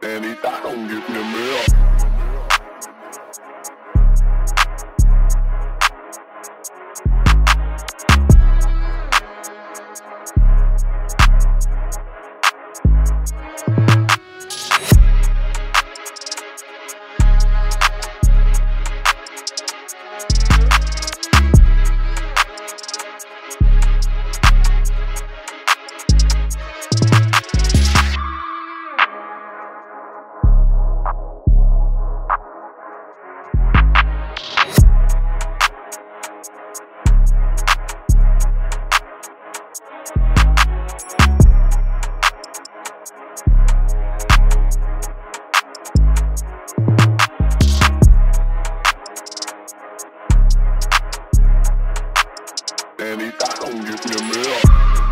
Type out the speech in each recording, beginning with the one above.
Anytime, don't give me and he thought I'm just in.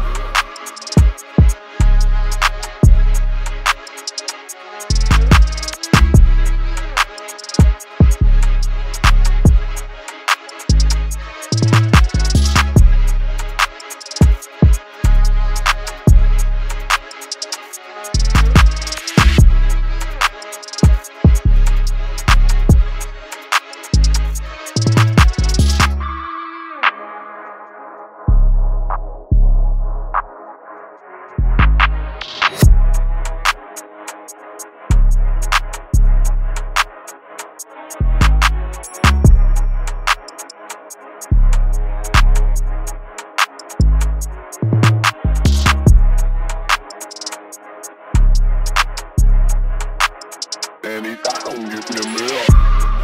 and he down, give me a meal.